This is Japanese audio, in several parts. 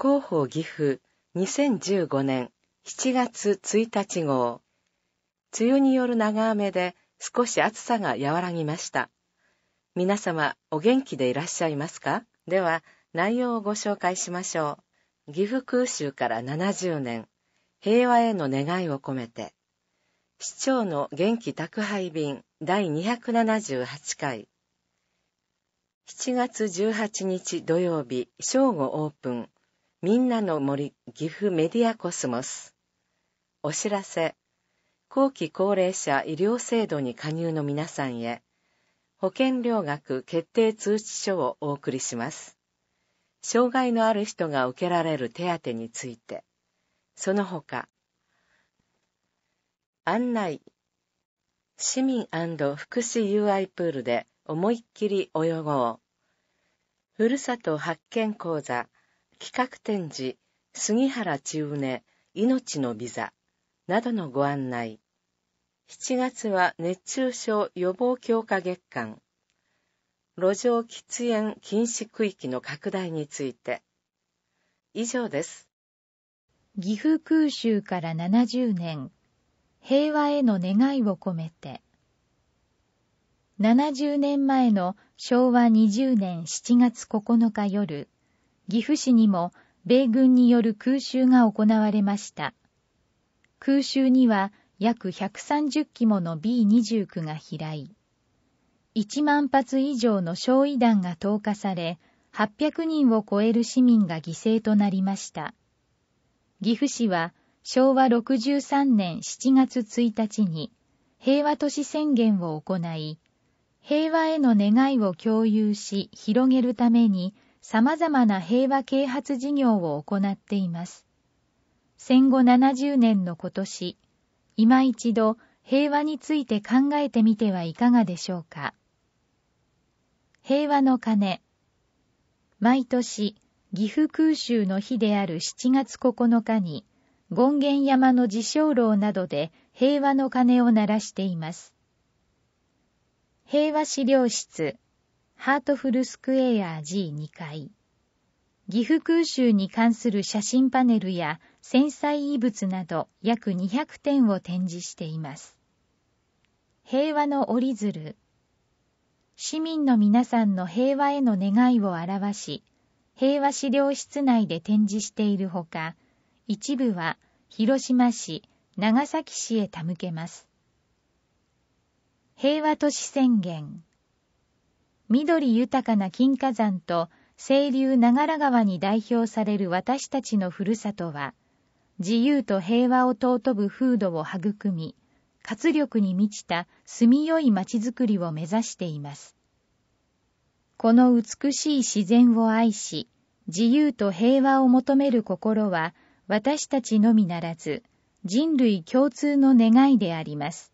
広報岐阜2015年7月1日号。梅雨による長雨で少し暑さが和らぎました。皆様お元気でいらっしゃいますか？では内容をご紹介しましょう。岐阜空襲から70年、平和への願いを込めて。市長の元気宅配便第278回。7月18日土曜日正午オープン。みんなの森岐阜メディアコスモス。お知らせ。後期高齢者医療制度に加入の皆さんへ、保険料額決定通知書をお送りします。障害のある人が受けられる手当について、その他、案内、市民福祉 UI プールで思いっきり泳ごう。ふるさと発見講座、企画展示、杉原千畝、命のビザ、などのご案内。7月は熱中症予防強化月間。路上喫煙禁止区域の拡大について。以上です。岐阜空襲から70年。平和への願いを込めて。70年前の昭和20年7月9日夜、岐阜市にも米軍による空襲が行われました。空襲には約130機もの B29 が飛来。1万発以上の焼夷弾が投下され、800人を超える市民が犠牲となりました。岐阜市は昭和63年7月1日に平和都市宣言を行い、平和への願いを共有し広げるために様々な平和啓発事業を行っています。戦後70年の今年、今一度平和について考えてみてはいかがでしょうか。平和の鐘。毎年、岐阜空襲の日である7月9日に、権現山の自称楼などで平和の鐘を鳴らしています。平和資料室、ハートフルスクエア G2 階。岐阜空襲に関する写真パネルや繊細遺物など約200点を展示しています。平和の折り鶴。市民の皆さんの平和への願いを表し、平和資料室内で展示しているほか、一部は広島市、長崎市へ手向けます。平和都市宣言緑豊かな金華山と清流長良川に代表される私たちのふるさとは、自由と平和を尊ぶ風土を育み、活力に満ちた住みよい街づくりを目指しています。この美しい自然を愛し、自由と平和を求める心は、私たちのみならず、人類共通の願いであります。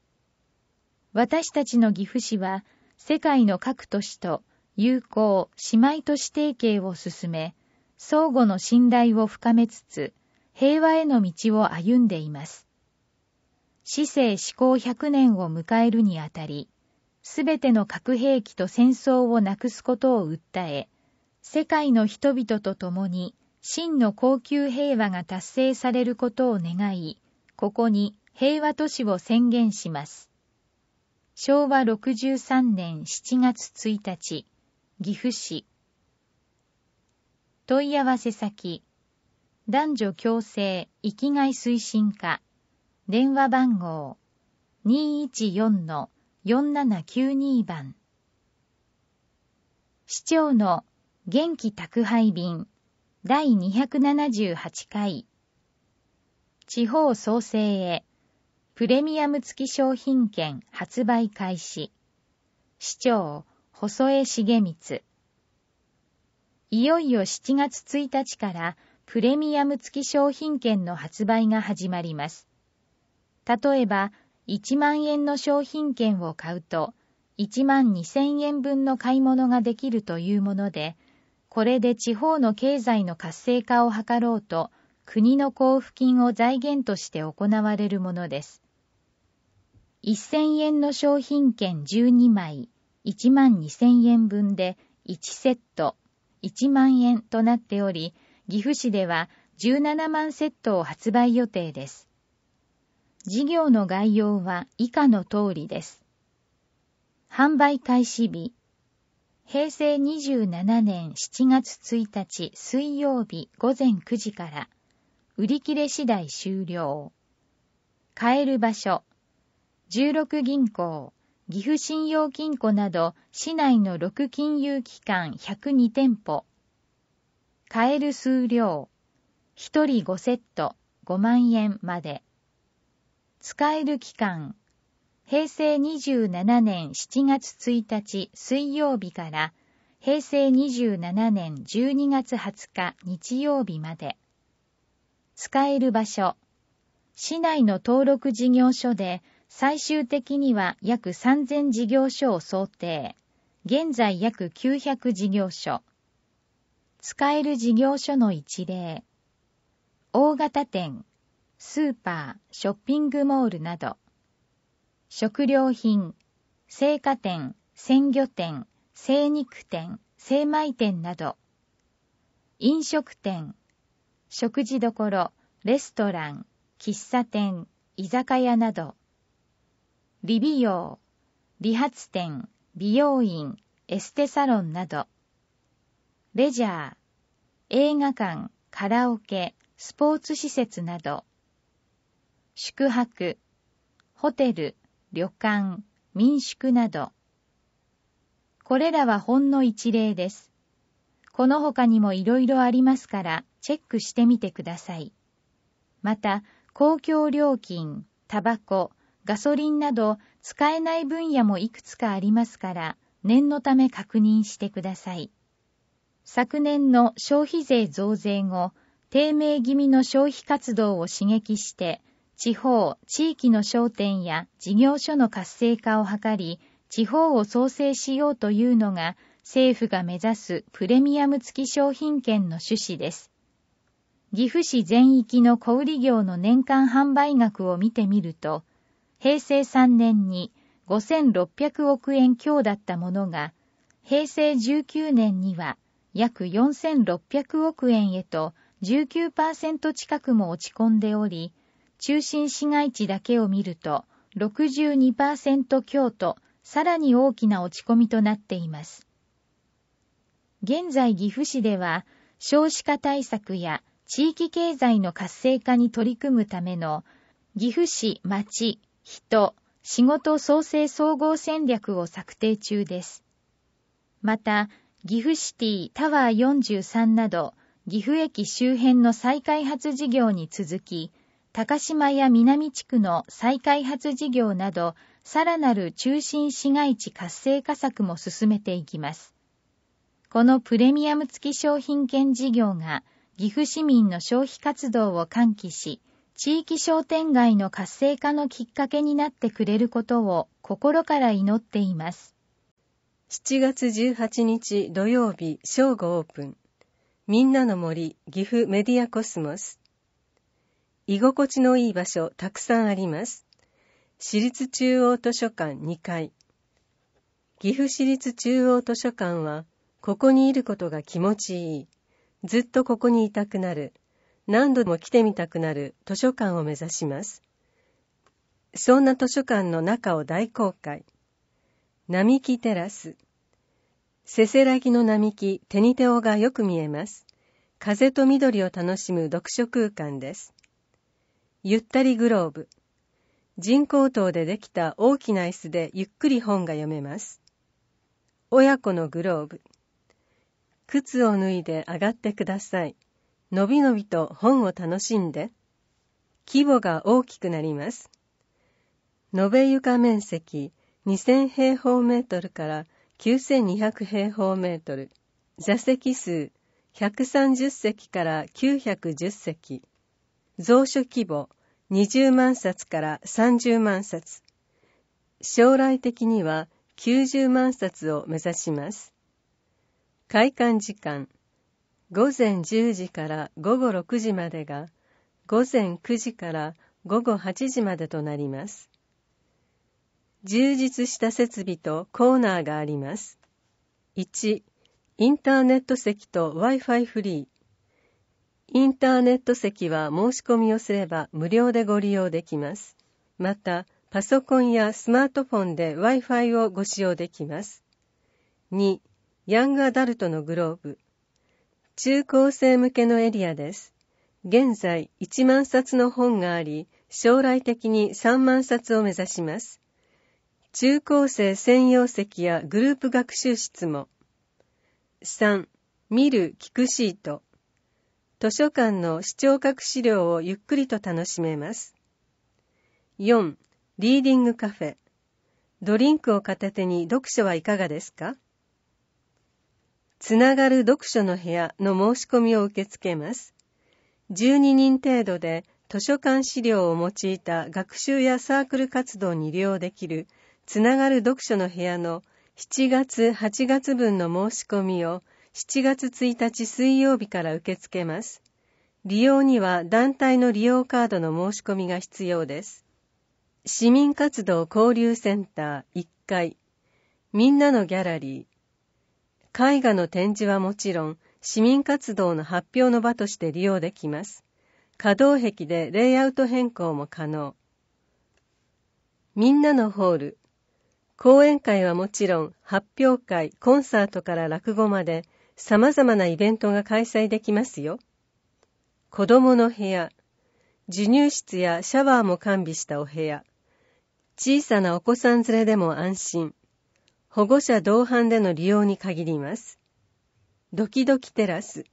私たちの岐阜市は、世界の各都市と友好、姉妹都市提携を進め、相互の信頼を深めつつ、平和への道を歩んでいます。市政施行100年を迎えるにあたり、すべての核兵器と戦争をなくすことを訴え、世界の人々と共に真の高級平和が達成されることを願い、ここに平和都市を宣言します。昭和63年7月1日、岐阜市。問い合わせ先、男女共生生きがい推進課、電話番号214-4792番。市長の元気宅配便第278回地方創生へプレミアム付き商品券発売開始市長細江重光いよいよ7月1日からプレミアム付き商品券の発売が始まります。例えば、1万円の商品券を買うと、1万2000円分の買い物ができるというもので、これで地方の経済の活性化を図ろうと、国の交付金を財源として行われるものです。1000円の商品券12枚、1万2000円分で1セット、1万円となっており、岐阜市では17万セットを発売予定です。事業の概要は以下の通りです。販売開始日、平成27年7月1日水曜日午前9時から、売り切れ次第終了。買える場所、16銀行、岐阜信用金庫など市内の6金融機関102店舗。買える数量、1人5セット5万円まで。使える期間、平成27年7月1日水曜日から平成27年12月20日日曜日まで。使える場所、市内の登録事業所で最終的には約3000事業所を想定。現在約900事業所。使える事業所の一例。大型店、スーパー、ショッピングモールなど。食料品、青果店、鮮魚店、精肉店、精米店など。飲食店、食事処、レストラン、喫茶店、居酒屋など。理美容、理髪店、美容院、エステサロンなど、レジャー、映画館、カラオケ、スポーツ施設など、宿泊、ホテル、旅館、民宿など、これらはほんの一例です。この他にもいろいろありますから、チェックしてみてください。また、公共料金、タバコ、ガソリンなど使えない分野もいくつかありますから、念のため確認してください。昨年の消費税増税後、低迷気味の消費活動を刺激して、地方、地域の商店や事業所の活性化を図り、地方を創生しようというのが政府が目指すプレミアム付き商品券の趣旨です。岐阜市全域の小売業の年間販売額を見てみると、平成3年に5600億円強だったものが、平成19年には約4600億円へと19%近くも落ち込んでおり、中心市街地だけを見ると62%強とさらに大きな落ち込みとなっています。現在岐阜市では少子化対策や地域経済の活性化に取り組むための岐阜市町人、仕事創生総合戦略を策定中です。また、岐阜シティタワー43など、岐阜駅周辺の再開発事業に続き、高島や南地区の再開発事業など、さらなる中心市街地活性化策も進めていきます。このプレミアム付き商品券事業が、岐阜市民の消費活動を喚起し、地域商店街の活性化のきっかけになってくれることを心から祈っています。7月18日土曜日正午オープン。みんなの森岐阜メディアコスモス。居心地のいい場所たくさんあります。私立中央図書館2階。岐阜市立中央図書館は、ここにいることが気持ちいい。ずっとここにいたくなる。何度も来てみたくなる図書館を目指します。そんな図書館の中を大公開。並木テラス。せせらぎの並木、手に手をがよく見えます。風と緑を楽しむ読書空間です。ゆったりグローブ。人工島でできた大きな椅子でゆっくり本が読めます。親子のグローブ。靴を脱いで上がってください。のびのびと本を楽しんで、規模が大きくなります。延べ床面積2000平方メートルから9200平方メートル、座席数130席から910席、蔵書規模20万冊から30万冊、将来的には90万冊を目指します。開館時間午前10時から午後6時までが午前9時から午後8時までとなります。充実した設備とコーナーがあります。1、インターネット席と Wi-Fi フリー。インターネット席は申し込みをすれば無料でご利用できます。また、パソコンやスマートフォンで Wi-Fi をご使用できます。2、ヤングアダルトのグローブ。中高生向けのエリアです。現在1万冊の本があり、将来的に3万冊を目指します。中高生専用席やグループ学習室も。3、見る、聞くシート。図書館の視聴覚資料をゆっくりと楽しめます。4. リーディングカフェ。ドリンクを片手に読書はいかがですか？つながる読書の部屋の申し込みを受け付けます。12人程度で図書館資料を用いた学習やサークル活動に利用できるつながる読書の部屋の7月8月分の申し込みを7月1日水曜日から受け付けます。利用には団体の利用カードの申し込みが必要です。市民活動交流センター1階、みんなのギャラリー、絵画の展示はもちろん、市民活動の発表の場として利用できます。可動壁でレイアウト変更も可能。みんなのホール、講演会はもちろん、発表会、コンサートから落語まで、様々なイベントが開催できますよ。子供の部屋、授乳室やシャワーも完備したお部屋、小さなお子さん連れでも安心、保護者同伴での利用に限ります。ドキドキテラス、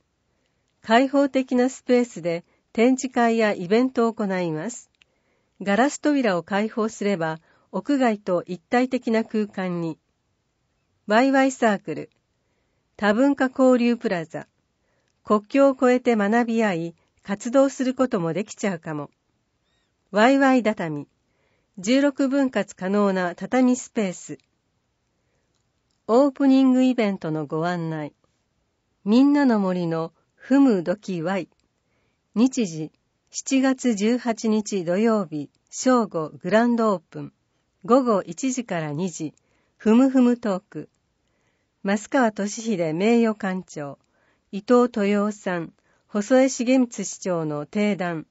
開放的なスペースで展示会やイベントを行います。ガラス扉を開放すれば、屋外と一体的な空間に。ワイワイサークル、多文化交流プラザ、国境を越えて学び合い、活動することもできちゃうかも。ワイワイ畳、16分割可能な畳スペース。オープニングイベントのご案内。みんなの森のふむどきワイ。日時、7月18日土曜日、正午グランドオープン。午後1時から2時、ふむふむトーク。増川俊秀名誉館長、伊藤豊夫さん、細江重光市長の定談、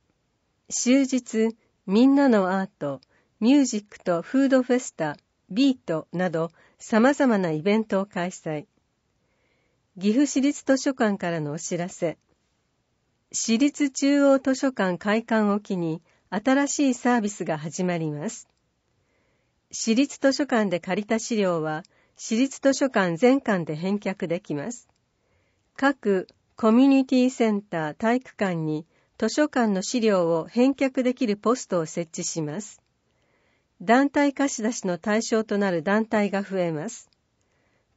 終日、みんなのアート、ミュージックとフードフェスタ、ビートなど様々なイベントを開催。岐阜市立図書館からのお知らせ。市立中央図書館開館を機に新しいサービスが始まります。市立図書館で借りた資料は私立図書館全館で返却できます。各コミュニティセンター体育館に図書館の資料を返却できるポストを設置します。団体貸し出しの対象となる団体が増えます。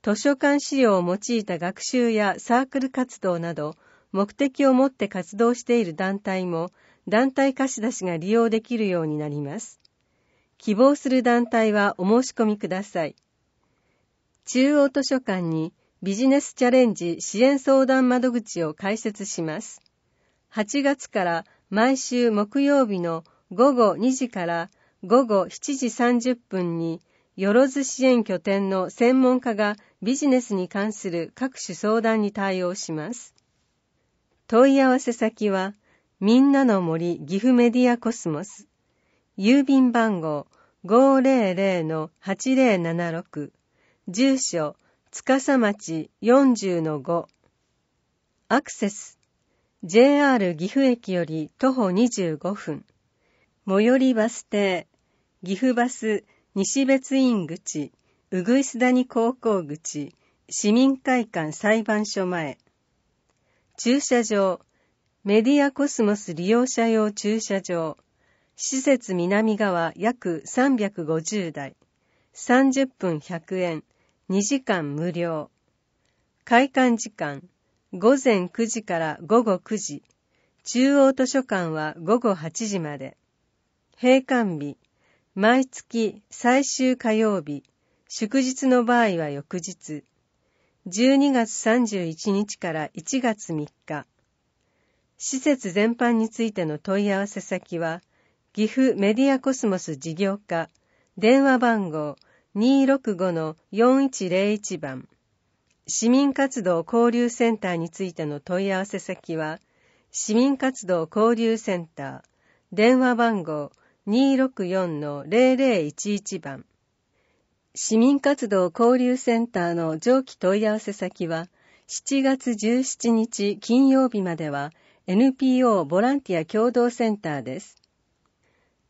図書館資料を用いた学習やサークル活動など目的を持って活動している団体も団体貸し出しが利用できるようになります。希望する団体はお申し込みください。中央図書館にビジネスチャレンジ支援相談窓口を開設します。8月から毎週木曜日の午後2時から午後7時30分に、よろず支援拠点の専門家がビジネスに関する各種相談に対応します。問い合わせ先は、みんなの森岐阜メディアコスモス。郵便番号500-8076住所、司町40-5。アクセス、JR 岐阜駅より徒歩25分。最寄りバス停、岐阜バス西別院口、うぐいす谷高校口、市民会館裁判所前。駐車場、メディアコスモス利用者用駐車場。施設南側約350台。30分100円。2時間無料。開館時間、午前9時から午後9時。中央図書館は午後8時まで。閉館日、毎月最終火曜日、祝日の場合は翌日。12月31日から1月3日。施設全般についての問い合わせ先は、岐阜メディアコスモス事業課、電話番号265-4101番。市民活動交流センターについての問い合わせ先は、市民活動交流センター、電話番号264-0011番。市民活動交流センターの上記問い合わせ先は、7月17日金曜日までは NPO ボランティア共同センターです。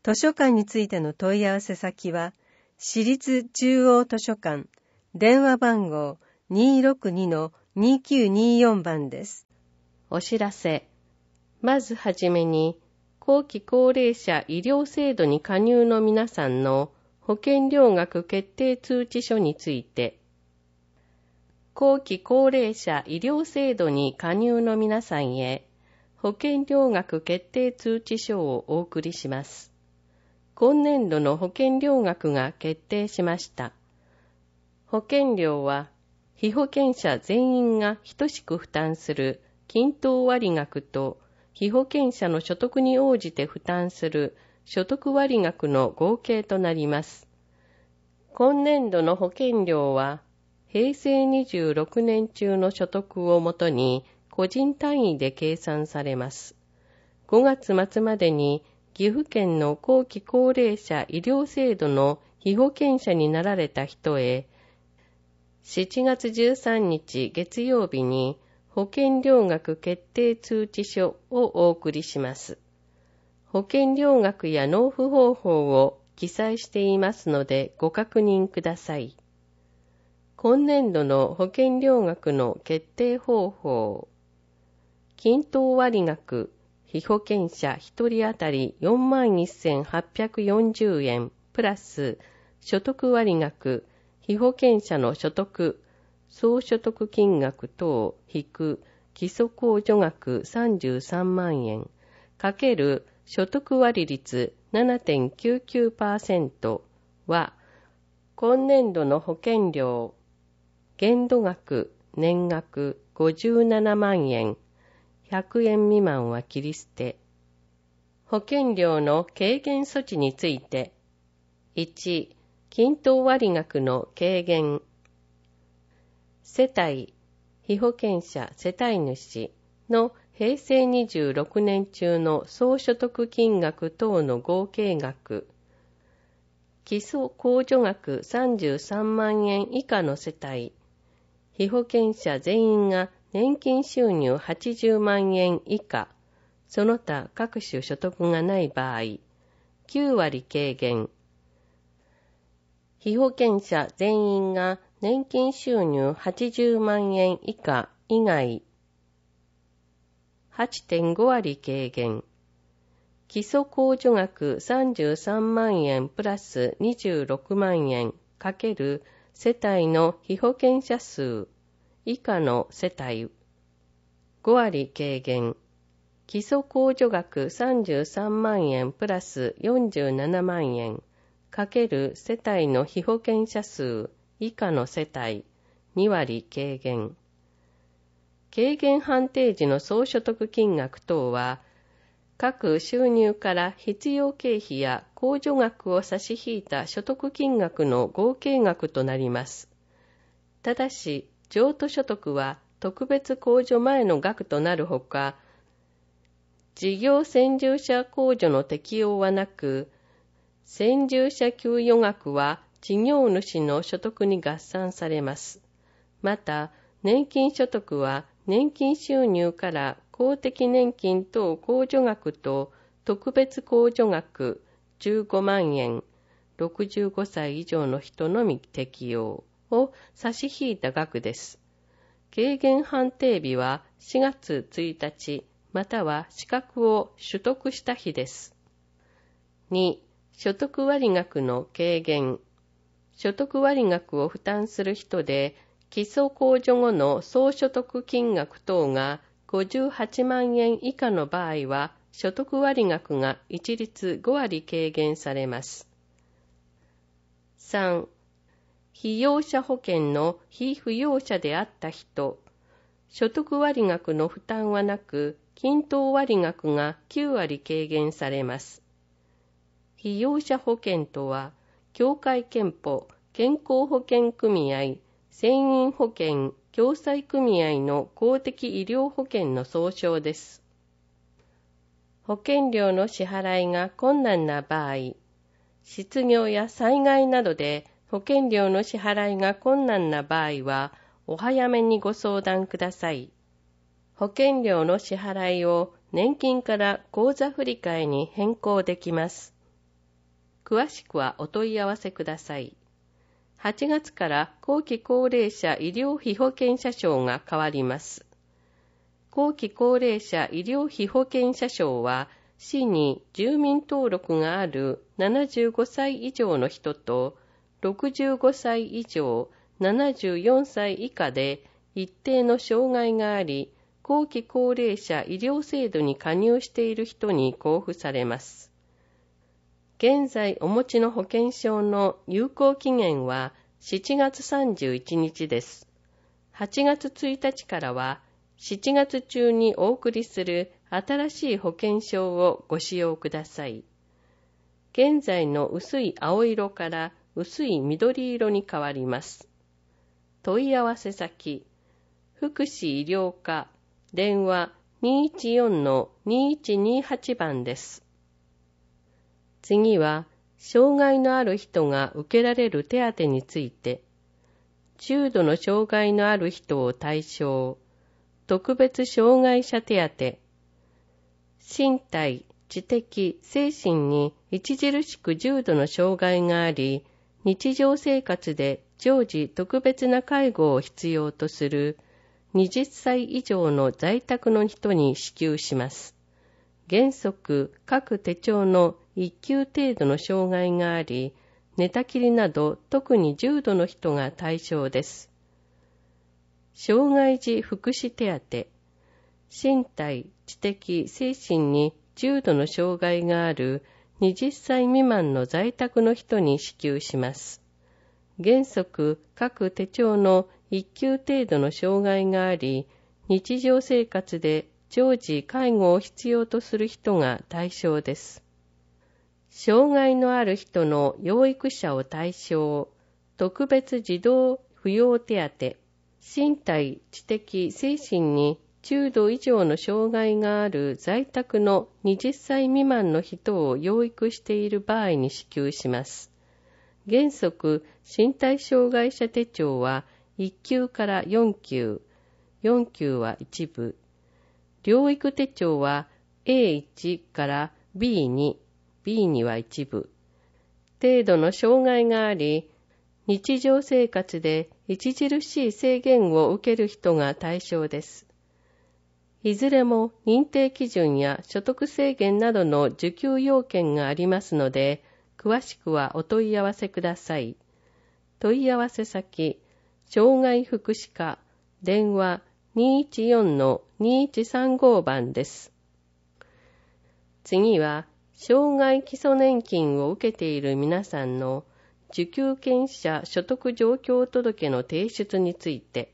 図書館についての問い合わせ先は、私立中央図書館、電話番号262-2924番です。お知らせ。まずはじめに、後期高齢者医療制度に加入の皆さんの保険料額決定通知書について、後期高齢者医療制度に加入の皆さんへ、保険料額決定通知書をお送りします。今年度の保険料額が決定しました。保険料は、被保険者全員が等しく負担する均等割額と被保険者の所得に応じて負担する所得割額の合計となります。今年度の保険料は、平成26年中の所得をもとに個人単位で計算されます。5月末までに岐阜県の後期高齢者医療制度の被保険者になられた人へ、7月13日月曜日に保険料額決定通知書をお送りします。保険料額や納付方法を記載していますのでご確認ください。今年度の保険料額の決定方法。均等割額、被保険者1人当たり41,840円プラス所得割額、被保険者の所得、総所得金額等引く基礎控除額33万円かける所得割率7.99%は今年度の保険料限度額年額57万円100円未満は切り捨て。保険料の軽減措置について。1均等割額の軽減世帯、被保険者世帯主の平成26年中の総所得金額等の合計額、基礎控除額33万円以下の世帯、被保険者全員が年金収入80万円以下、その他各種所得がない場合、9割軽減。被保険者全員が年金収入80万円以下以外、8.5割軽減。基礎控除額33万円プラス26万円かける世帯の被保険者数以下の世帯5割軽減。基礎控除額33万円プラス47万円かける世帯の被保険者数以下の世帯2割軽減。軽減判定時の総所得金額等は、各収入から必要経費や控除額を差し引いた所得金額の合計額となります。ただし、譲渡所得は特別控除前の額となるほか、事業先住者控除の適用はなく、先住者給与額は事業主の所得に合算されます。また、年金所得は年金収入から公的年金等控除額と特別控除額15万円、65歳以上の人のみ適用を差し引いた額です。軽減判定日は4月1日、または資格を取得した日です。2、所得割額の軽減。所得割額を負担する人で、基礎控除後の総所得金額等が58万円以下の場合は、所得割額が一律5割軽減されます。3. 被用者保険の非扶養者であった人、所得割額の負担はなく、均等割額が9割軽減されます。被用者保険とは、協会憲法、健康保険組合、船員保険、共済組合の公的医療保険の総称です。保険料の支払いが困難な場合、失業や災害などで保険料の支払いが困難な場合は、お早めにご相談ください。保険料の支払いを年金から口座振替に変更できます。詳しくはお問い合わせください。8月から後期高齢者医療費保険者証が変わります。後期高齢者医療費保険者証は、市に住民登録がある75歳以上の人と、65歳以上、74歳以下で一定の障害があり、後期高齢者医療制度に加入している人に交付されます。現在お持ちの保険証の有効期限は7月31日です。8月1日からは7月中にお送りする新しい保険証をご使用ください。現在の薄い青色から薄い緑色に変わります。問い合わせ先、福祉医療課、電話214-2128番です。次は、障害のある人が受けられる手当について、重度の障害のある人を対象、特別障害者手当、身体、知的、精神に著しく重度の障害があり、日常生活で常時特別な介護を必要とする20歳以上の在宅の人に支給します。原則、各手帳の一級程度の障害があり、寝たきりなど特に重度の人が対象です。障害児福祉手当、身体、知的、精神に重度の障害がある20歳未満の在宅の人に支給します。原則、各手帳の一級程度の障害があり、日常生活で常時介護を必要とする人が対象です。障害のある人の養育者を対象、特別児童扶養手当、身体、知的、精神に中度以上の障害がある在宅の20歳未満の人を養育している場合に支給します。原則、身体障害者手帳は1級から4級、4級は一部、療育手帳は A1 から B2、B には一部。程度の障害があり、日常生活で著しい制限を受ける人が対象です。いずれも認定基準や所得制限などの受給要件がありますので、詳しくはお問い合わせください。問い合わせ先、障害福祉課、電話214-2135番です。次は、障害基礎年金を受けている皆さんの受給権者所得状況届の提出について、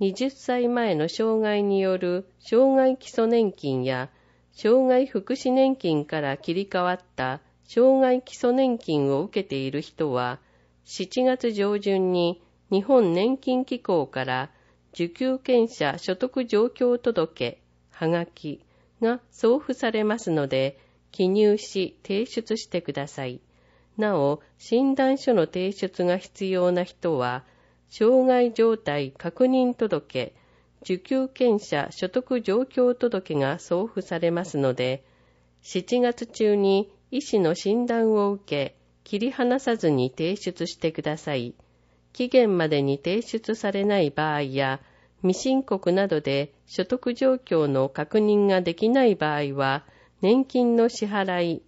20歳前の障害による障害基礎年金や障害福祉年金から切り替わった障害基礎年金を受けている人は、7月上旬に日本年金機構から受給権者所得状況届、はがきが送付されますので、記入し提出してください。なお、診断書の提出が必要な人は、障害状態確認届、受給権者所得状況届が送付されますので、7月中に医師の診断を受け、切り離さずに提出してください。期限までに提出されない場合や、未申告などで所得状況の確認ができない場合は、年金の支払い、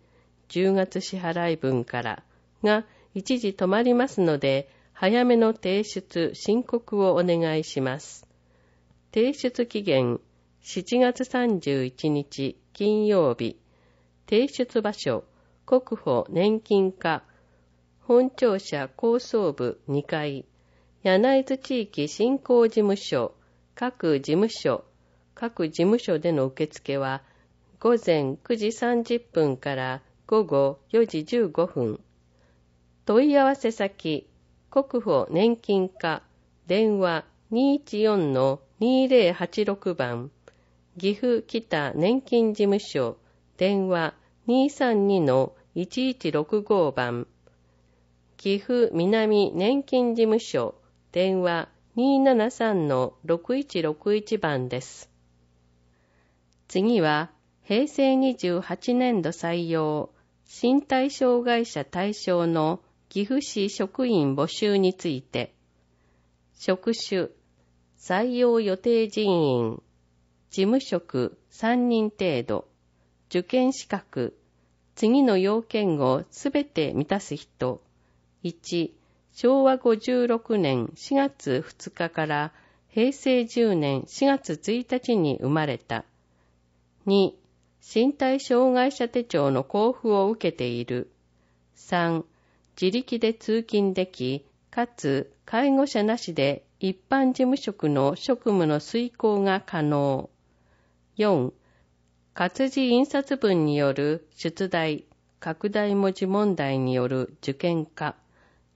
10月支払い分からが一時止まりますので、早めの提出、申告をお願いします。提出期限、7月31日金曜日。提出場所、国保年金課、本庁舎高層部2階、柳津地域振興事務所、各事務所、各事務所での受付は、午前9時30分から午後4時15分。問い合わせ先、国保年金課、電話214-2086番、岐阜北年金事務所、電話232-1165番。岐阜南年金事務所、電話273-6161番です。次は、平成28年度採用、身体障害者対象の岐阜市職員募集について、職種、採用予定人員、事務職3人程度、受験資格、次の要件をすべて満たす人、1、昭和56年4月2日から平成10年4月1日に生まれた。2、身体障害者手帳の交付を受けている。3、自力で通勤でき、かつ介護者なしで一般事務職の職務の遂行が可能。4、活字印刷文による出題、拡大文字問題による受験化、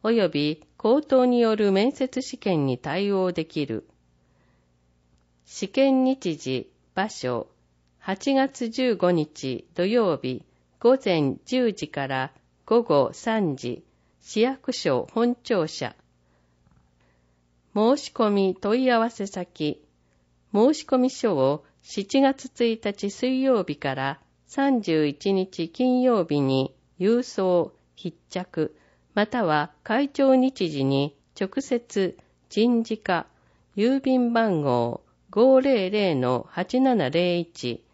及び口頭による面接試験に対応できる。試験日時、場所、8月15日土曜日午前10時から午後3時、市役所本庁舎。申し込み問い合わせ先、申し込み書を7月1日水曜日から31日金曜日に郵送、必着、または会長日時に直接人事課、郵便番号500-8701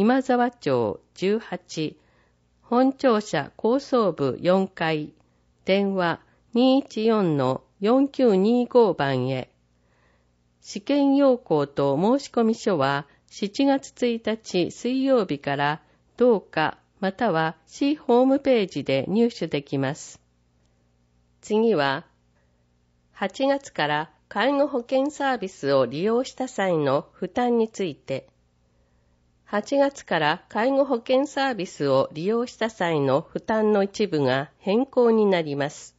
今沢町18本庁舎高層部4階電話214-4925番へ試験要項と申込書は7月1日水曜日からどうかまたは市ホームページで入手できます。次は、8月から介護保険サービスを利用した際の負担について、8月から介護保険サービスを利用した際の負担の一部が変更になります。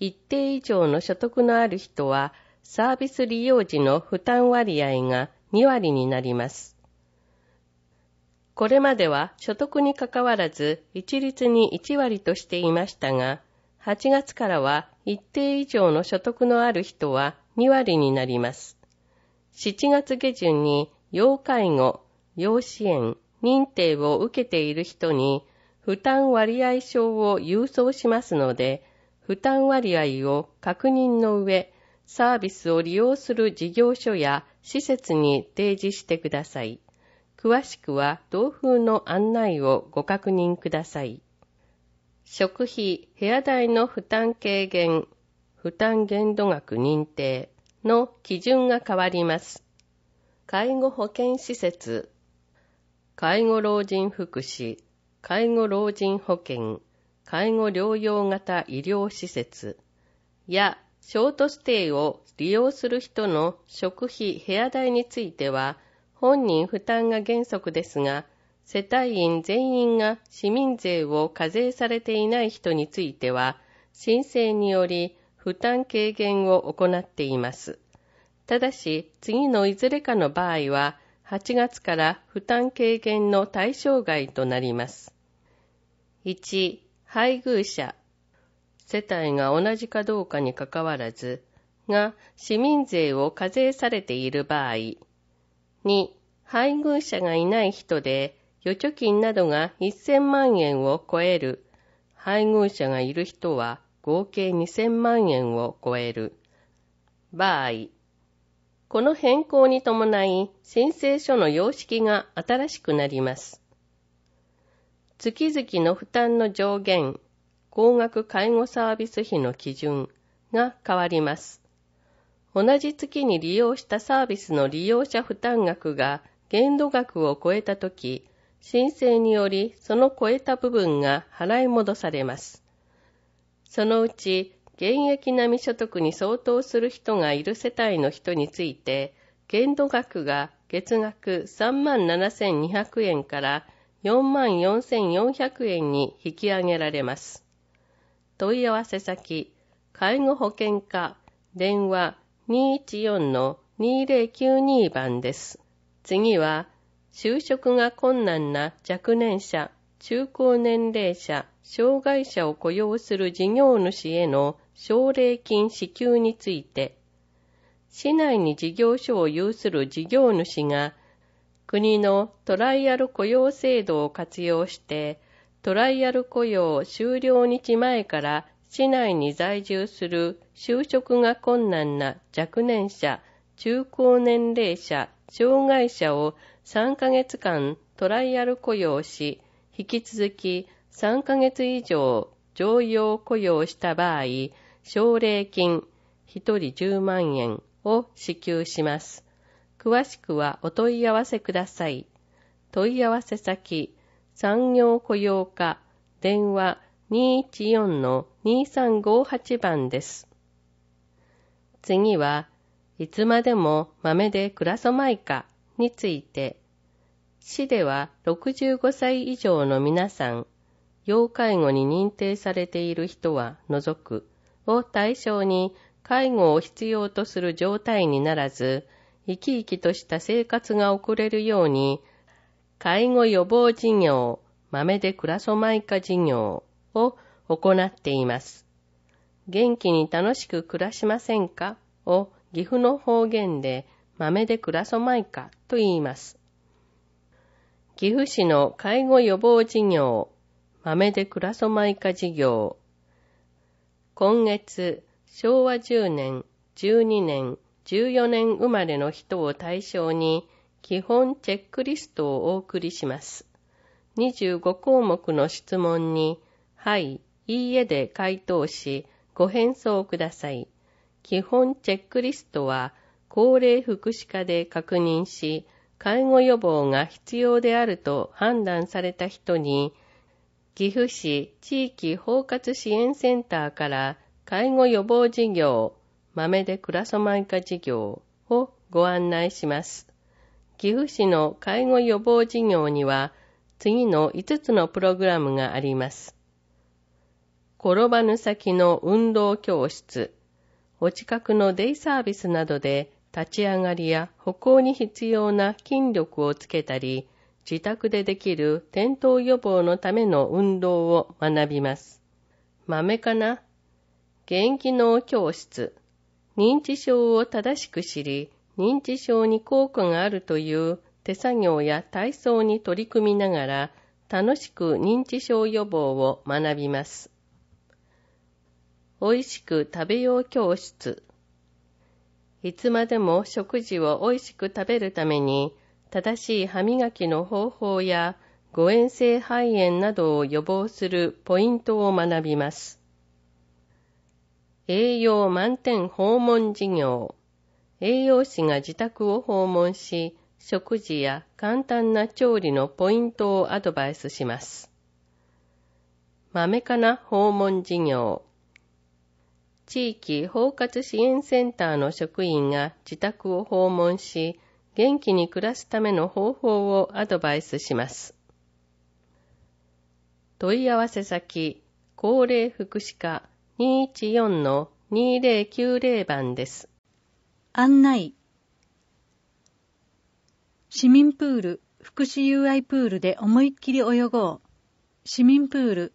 一定以上の所得のある人は、サービス利用時の負担割合が2割になります。これまでは所得にかかわらず一律に1割としていましたが、8月からは一定以上の所得のある人は2割になります。7月下旬に要介護、要支援、認定を受けている人に負担割合証を郵送しますので、負担割合を確認の上、サービスを利用する事業所や施設に提示してください。詳しくは同封の案内をご確認ください。食費、部屋代の負担軽減、負担限度額認定の基準が変わります。介護保険施設、介護老人福祉、介護老人保険、介護療養型医療施設やショートステイを利用する人の食費、部屋代については、本人負担が原則ですが、世帯員全員が市民税を課税されていない人については、申請により負担軽減を行っています。ただし、次のいずれかの場合は、8月から負担軽減の対象外となります。1、配偶者、世帯が同じかどうかにかかわらず、が市民税を課税されている場合、2、配偶者がいない人で預貯金などが1000万円を超える、配偶者がいる人は合計2000万円を超える。場合、この変更に伴い申請書の様式が新しくなります。月々の負担の上限、高額介護サービス費の基準が変わります。同じ月に利用したサービスの利用者負担額が限度額を超えたとき、申請によりその超えた部分が払い戻されます。そのうち、現役並み所得に相当する人がいる世帯の人について、限度額が月額3万7200円から44,400円に引き上げられます。問い合わせ先、介護保険課、電話214-2092番です。次は、就職が困難な若年者、中高年齢者、障害者を雇用する事業主への奨励金支給について、市内に事業所を有する事業主が、国のトライアル雇用制度を活用して、トライアル雇用終了日前から市内に在住する就職が困難な若年者、中高年齢者、障害者を3ヶ月間トライアル雇用し、引き続き3ヶ月以上常用雇用した場合、奨励金1人10万円を支給します。詳しくはお問い合わせください。問い合わせ先、産業雇用課、電話214-2358番です。次は、いつまでも豆で暮らそまいかについて、市では65歳以上の皆さん、要介護に認定されている人は除くを対象に介護を必要とする状態にならず、生き生きとした生活が送れるように、介護予防事業、豆で暮らそまいか事業を行っています。元気に楽しく暮らしませんか？を岐阜の方言で豆で暮らそまいかと言います。岐阜市の介護予防事業、豆で暮らそまいか事業。今月、昭和10年、12年、14年生まれの人を対象に、基本チェックリストをお送りします。25項目の質問に、はい、いいえで回答し、ご返送ください。基本チェックリストは、高齢福祉課で確認し、介護予防が必要であると判断された人に、岐阜市地域包括支援センターから介護予防事業、豆でクラソマイカ事業をご案内します。岐阜市の介護予防事業には次の5つのプログラムがあります。転ばぬ先の運動教室、お近くのデイサービスなどで立ち上がりや歩行に必要な筋力をつけたり、自宅でできる転倒予防のための運動を学びます。豆かな？元気脳教室。認知症を正しく知り、認知症に効果があるという手作業や体操に取り組みながら、楽しく認知症予防を学びます。美味しく食べよう教室。いつまでも食事を美味しく食べるために、正しい歯磨きの方法や誤嚥性肺炎などを予防するポイントを学びます。栄養満点訪問事業。栄養士が自宅を訪問し、食事や簡単な調理のポイントをアドバイスします。豆かな訪問事業。地域包括支援センターの職員が自宅を訪問し、元気に暮らすための方法をアドバイスします。問い合わせ先、高齢福祉課214-2090番です。案内。市民プール、福祉友愛プールで思いっきり泳ごう。市民プール、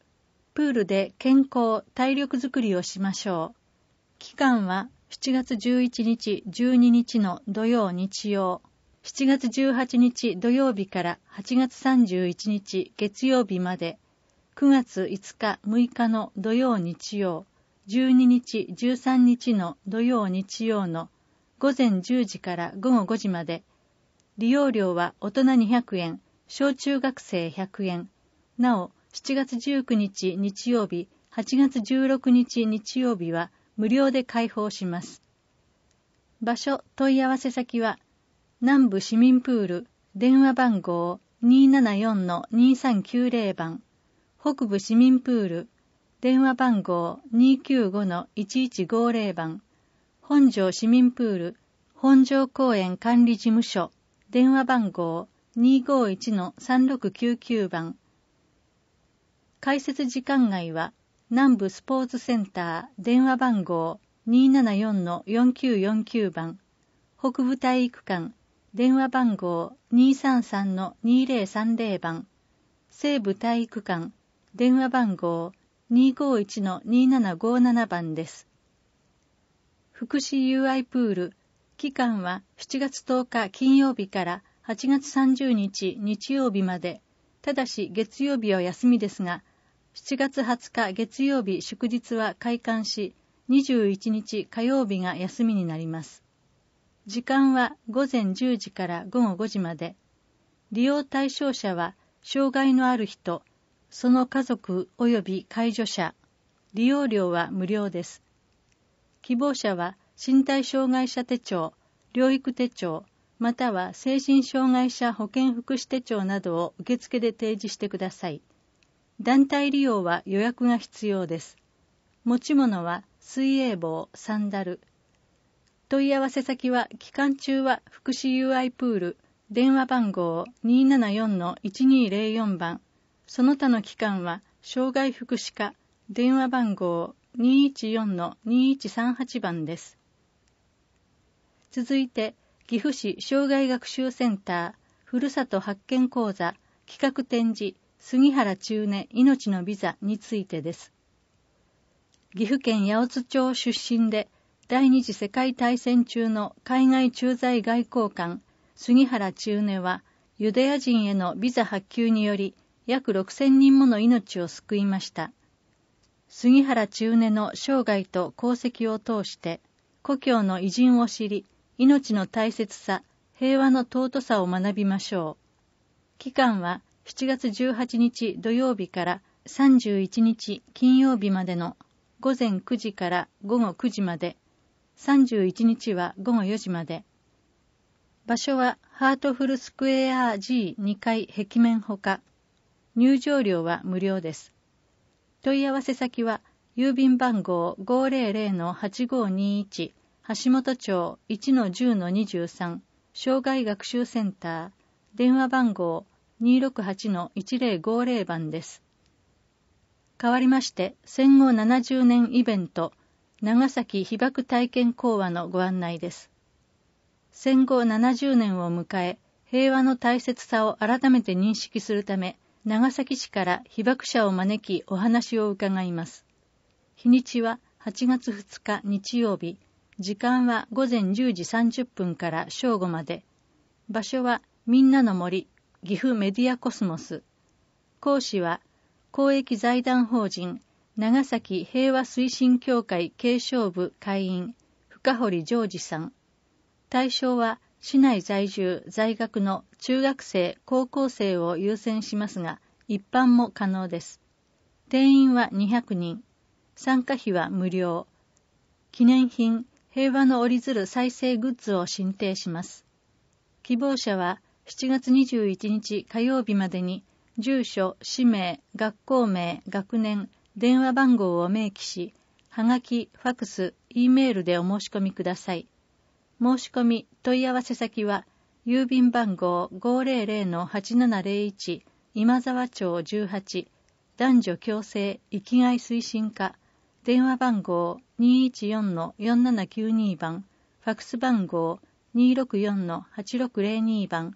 プールで健康、体力づくりをしましょう。期間は7月11日、12日の土曜、日曜、7月18日土曜日から8月31日月曜日まで、9月5日、6日の土曜、日曜、12日、13日の土曜、日曜の午前10時から午後5時まで、利用料は大人200円、小中学生100円。なお、7月19日日曜日、8月16日日曜日は無料で開放します。場所、問い合わせ先は、南部市民プール、電話番号274-2390番、北部市民プール、電話番号295-1150番、本庄市民プール、本庄公園管理事務所、電話番号251-3699番。開設時間外は南部スポーツセンター電話番号274-4949番、北部体育館電話番号233-2030番、西部体育館、電話番号251-2757番です。福祉 UI プール、期間は7月10日金曜日から8月30日日曜日まで、ただし月曜日は休みですが、7月20日月曜日祝日は開館し、21日火曜日が休みになります。時間は午前10時から午後5時まで。利用対象者は、障害のある人、その家族及び介助者、利用料は無料です。希望者は、身体障害者手帳、療育手帳、または精神障害者保健福祉手帳などを受付で提示してください。団体利用は予約が必要です。持ち物は水泳帽、サンダル。問い合わせ先は期間中は福祉 UI プール、電話番号274-1204番。その他の機関は障害福祉課、電話番号214-2138番です。続いて、岐阜市障害学習センター、ふるさと発見講座、企画展示、杉原中根命のビザについてです。岐阜県八百津町出身で第二次世界大戦中の海外駐在外交官杉原中根はユダヤ人へのビザ発給により約6000人もの命を救いました。杉原中根の生涯と功績を通して故郷の偉人を知り命の大切さ、平和の尊さを学びましょう。期間は7月18日土曜日から31日金曜日までの午前9時から午後9時まで、31日は午後4時まで。場所はハートフルスクエア G2 階壁面ほか。入場料は無料です。問い合わせ先は、郵便番号500-8521橋本町1-10-23障害学習センター電話番号268-1050番です。変わりまして、戦後70年イベント、長崎被爆体験講話のご案内です。戦後70年を迎え、平和の大切さを改めて認識するため、長崎市から被爆者を招きお話を伺います。日にちは8月2日日曜日、時間は午前10時30分から正午まで、場所はみんなの森、岐阜メディアコスモス。講師は公益財団法人長崎平和推進協会継承部会員深堀ジョージさん。対象は市内在住在学の中学生、高校生を優先しますが、一般も可能です。定員は200人。参加費は無料。記念品、平和の折り鶴再生グッズを申請します。希望者は7月21日火曜日までに住所、氏名、学校名、学年、電話番号を明記し、はがき、ファクス、E メールでお申し込みください。申し込み、問い合わせ先は、郵便番号500-8701今沢町18男女共生生きがい推進課電話番号214-4792番ファクス番号264-8602番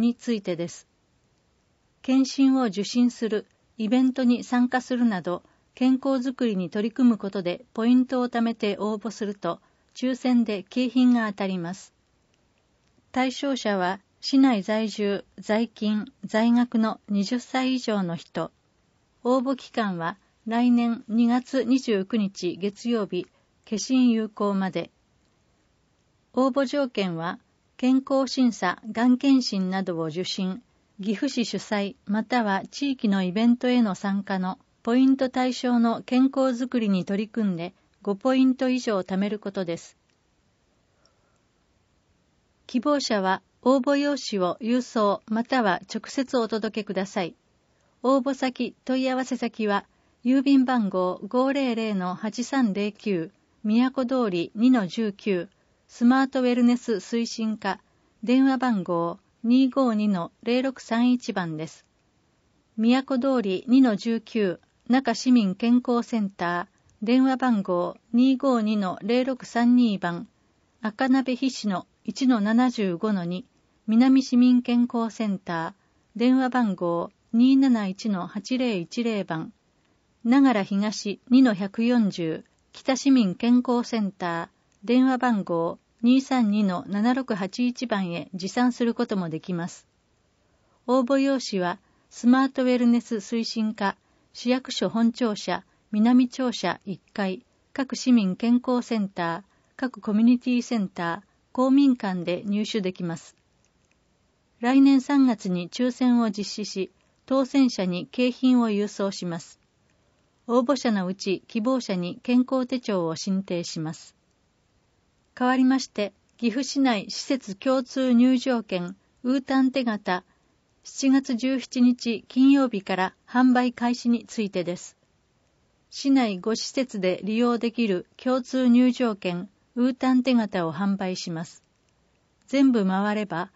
についてです。検診を受診する、イベントに参加するなど、健康づくりに取り組むことでポイントを貯めて応募すると、抽選で景品が当たります。対象者は、市内在住、在勤、在学の20歳以上の人。応募期間は来年2月29日月曜日、化身有効まで。応募条件は、健康審査、がん検診などを受診、岐阜市主催または地域のイベントへの参加のポイント対象の健康づくりに取り組んで5ポイント以上貯めることです。希望者は応募用紙を郵送または直接お届けください。応募先、問い合わせ先は、郵便番号500-8309、都通り2-19、スマートウェルネス推進課、電話番号252-0631番です。都通り2-19、中市民健康センター、電話番号252-0632番、赤鍋必死の1-75-2、南市民健康センター、電話番号271-8010番、長良東2-140、北市民健康センター、電話番号232-7681番へ持参することもできます。応募用紙は、スマートウェルネス推進課、市役所本庁舎、南庁舎1階、各市民健康センター、各コミュニティセンター、公民館で入手できます。来年3月に抽選を実施し、当選者に景品を郵送します。応募者のうち希望者に健康手帳を申請します。代わりまして、岐阜市内施設共通入場券ウータン手形7月17日金曜日から販売開始についてです。市内5施設で利用できる共通入場券ウータン手形を販売します。全部回れば、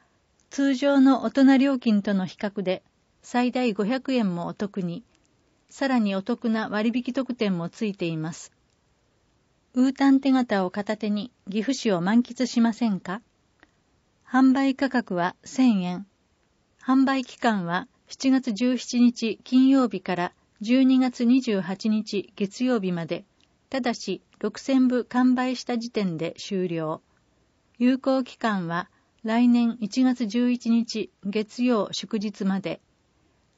通常の大人料金との比較で最大500円もお得に、さらにお得な割引特典もついています。ウータン手形を片手に岐阜市を満喫しませんか？販売価格は1000円。販売期間は7月17日金曜日から12月28日月曜日まで、ただし6000部完売した時点で終了。有効期間は来年1月11日月曜祝日まで。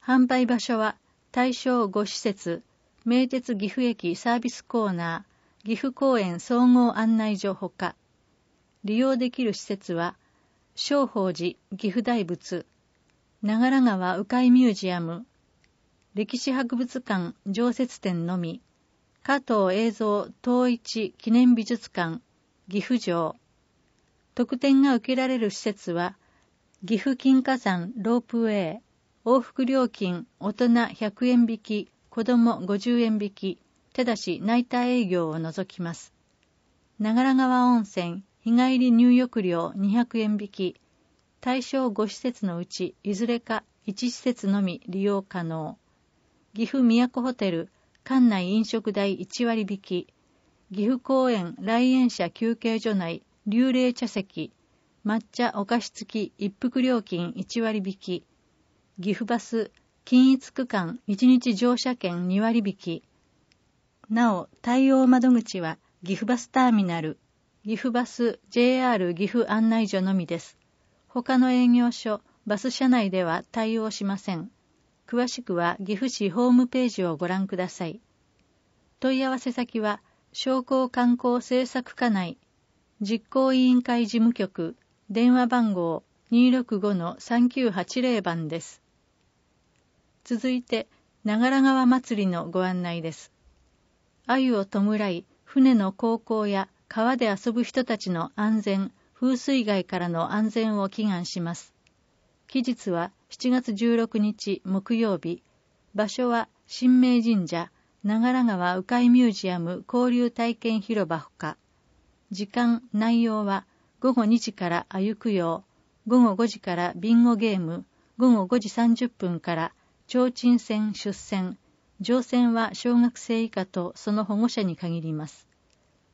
販売場所は対象5施設、名鉄岐阜駅サービスコーナー、岐阜公園総合案内所ほか、利用できる施設は、正法寺岐阜大仏、長良川鵜飼ミュージアム、歴史博物館常設展のみ、加藤映像統一記念美術館岐阜城、特典が受けられる施設は、岐阜金華山ロープウェイ、往復料金大人100円引き、子供50円引き、ただしナイター営業を除きます。長良川温泉日帰り入浴料200円引き、対象5施設のうちいずれか1施設のみ利用可能。岐阜都ホテル館内飲食代1割引き、岐阜公園来園者休憩所内流霊茶席、抹茶お菓子付き一服料金1割引き、岐阜バス、均一区間1日乗車券2割引き。なお、対応窓口は岐阜バスターミナル、岐阜バス JR 岐阜案内所のみです。他の営業所、バス車内では対応しません。詳しくは岐阜市ホームページをご覧ください。問い合わせ先は、商工観光政策課内、実行委員会事務局、電話番号265-3980番です。続いて、長良川祭りのご案内です。鮎を弔い、船の航行や川で遊ぶ人たちの安全、風水害からの安全を祈願します。期日は7月16日木曜日、場所は新明神社、長良川鵜飼ミュージアム交流体験広場ほか、時間、内容は午後2時からあゆくよう、午後5時からビンゴゲーム、午後5時30分から提灯船出船、乗船は小学生以下とその保護者に限ります。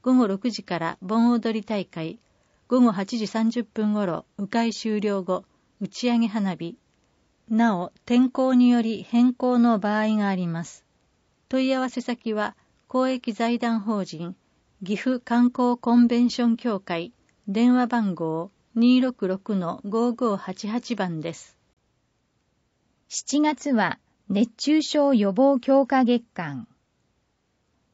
午後6時から盆踊り大会、午後8時30分頃、迂回終了後、打ち上げ花火。なお、天候により変更の場合があります。問い合わせ先は、公益財団法人、岐阜観光コンベンション協会、電話番号266-5588番です。7月は熱中症予防強化月間。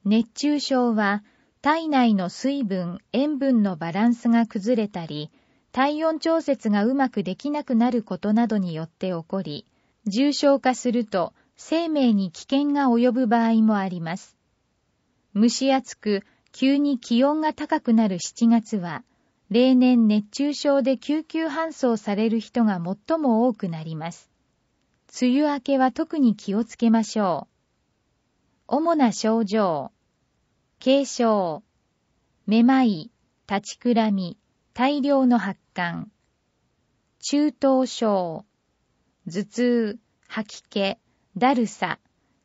熱中症は体内の水分、塩分のバランスが崩れたり、体温調節がうまくできなくなることなどによって起こり、重症化すると生命に危険が及ぶ場合もあります。蒸し暑く急に気温が高くなる7月は、例年熱中症で救急搬送される人が最も多くなります。梅雨明けは特に気をつけましょう。主な症状、軽症、めまい、立ちくらみ、大量の発汗、中等症、頭痛、吐き気、だるさ、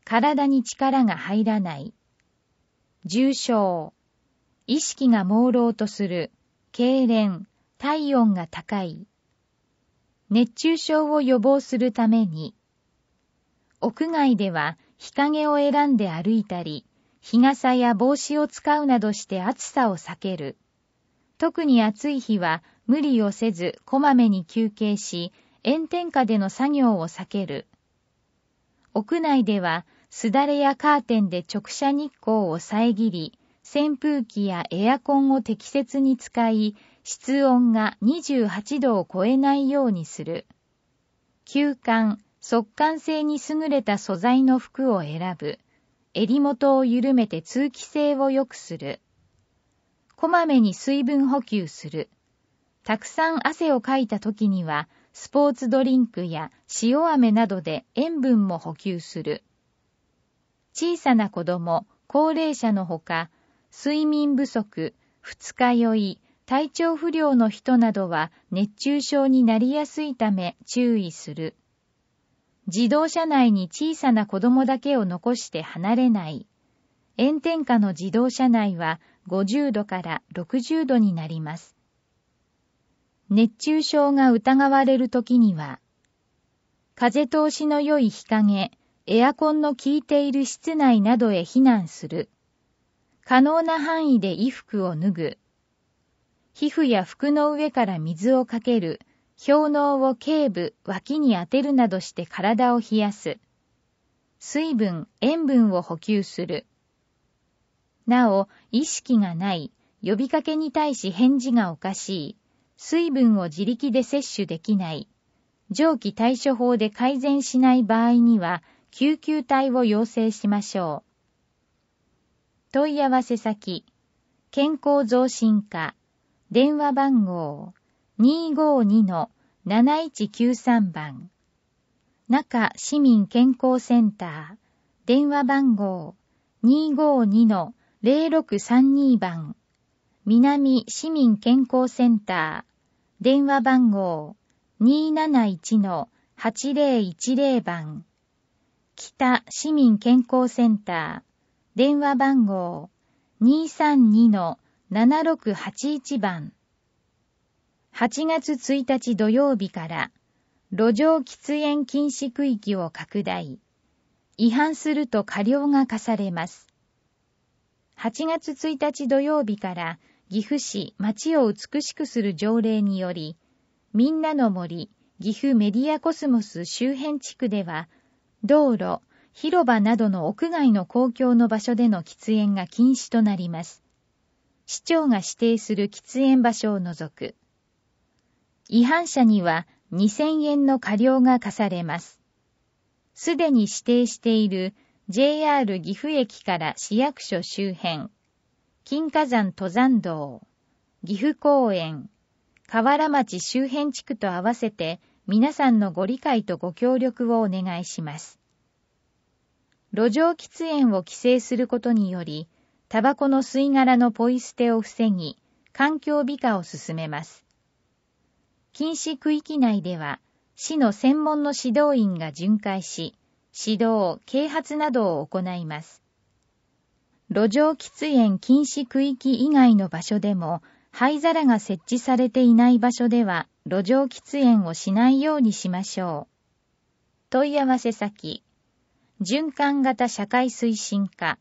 体に力が入らない、重症、意識が朦朧とする、痙攣、体温が高い。熱中症を予防するために、屋外では日陰を選んで歩いたり、日傘や帽子を使うなどして暑さを避ける。特に暑い日は無理をせずこまめに休憩し、炎天下での作業を避ける。屋内ではすだれやカーテンで直射日光を遮り、扇風機やエアコンを適切に使い、室温が28度を超えないようにする。休館、速乾性に優れた素材の服を選ぶ。襟元を緩めて通気性を良くする。こまめに水分補給する。たくさん汗をかいた時には、スポーツドリンクや塩飴などで塩分も補給する。小さな子供、高齢者のほか、睡眠不足、二日酔い、体調不良の人などは熱中症になりやすいため注意する。自動車内に小さな子供だけを残して離れない。炎天下の自動車内は50度から60度になります。熱中症が疑われるときには、風通しの良い日陰、エアコンの効いている室内などへ避難する。可能な範囲で衣服を脱ぐ。皮膚や服の上から水をかける。氷嚢を頸部、脇に当てるなどして体を冷やす。水分、塩分を補給する。なお、意識がない、呼びかけに対し返事がおかしい、水分を自力で摂取できない、蒸気対処法で改善しない場合には、救急隊を要請しましょう。問い合わせ先、健康増進課、電話番号、252-7193番。中市民健康センター。電話番号252-0632番。南市民健康センター。電話番号271-8010番。北市民健康センター。電話番号 232- 7681番。8月1日土曜日から路上喫煙禁止区域を拡大。違反すると過料が課されます。8月1日土曜日から岐阜市町を美しくする条例により、みんなの森岐阜メディアコスモス周辺地区では、道路、広場などの屋外の公共の場所での喫煙が禁止となります。市長が指定する喫煙場所を除く。違反者には2000円の過料が課されます。すでに指定している JR 岐阜駅から市役所周辺、金華山登山道、岐阜公園、河原町周辺地区と合わせて皆さんのご理解とご協力をお願いします。路上喫煙を規制することにより、タバコの吸い殻のポイ捨てを防ぎ、環境美化を進めます。禁止区域内では、市の専門の指導員が巡回し、指導、啓発などを行います。路上喫煙禁止区域以外の場所でも、灰皿が設置されていない場所では、路上喫煙をしないようにしましょう。問い合わせ先、循環型社会推進課、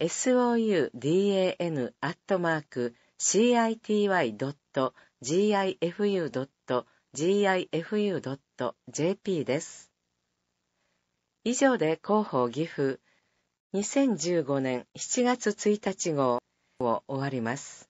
soudan.city.gifu.gifu.jp です。以上で広報岐阜2015年7月1日号を終わります。